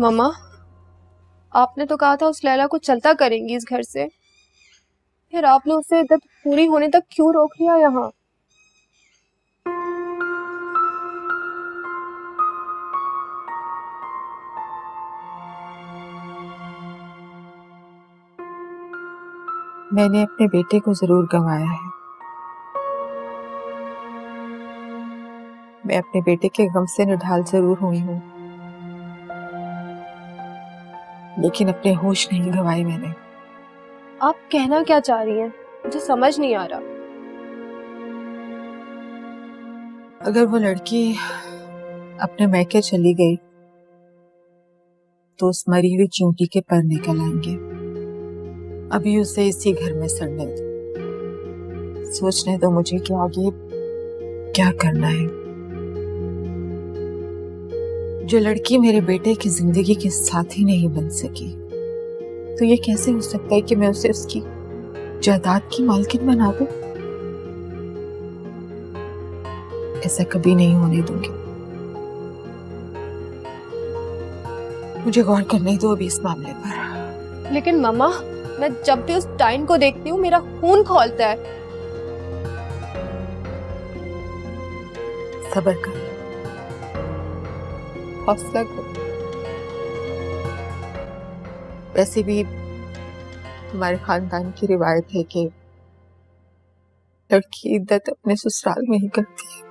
मामा, आपने तो कहा था उस लैला को चलता करेंगी इस घर से। फिर आपने उसे इज़्ज़त पूरी होने तक क्यों रोक लिया यहाँ? मैंने अपने बेटे को ज़रूर गंवाया है। मैं अपने बेटे के गम से निढाल ज़रूर हुई हूँ। लेकिन अपने होश नहीं गंवाए मैंने। आप कहना क्या चाह रही हैं? मुझे समझ नहीं आ रहा। अगर वो लड़की अपने मैके चली गई तो उस मरी हुई चूंटी के पर निकल आएँगे। अभी उसे इसी घर में सड़ने दो। सोचने दो मुझे कि आगे क्या करना है। जो लड़की मेरे बेटे की ज़िंदगी के साथी नहीं बन सकी तो ये कैसे हो सकता है कि मैं उसे उसकी जायदाद की मालकिन बना दूँ? ऐसा कभी नहीं होने दूँगी। मुझे गौर करने दो अभी इस मामले पर। लेकिन मम्मा मैं जब भी उस टाइम को देखती हूँ, मेरा खून खोलता है। सबर कर। हौसला कर। वैसे भी हमारे खानदान की रिवायत है कि लड़की इद्दत अपने ससुराल में ही करती है।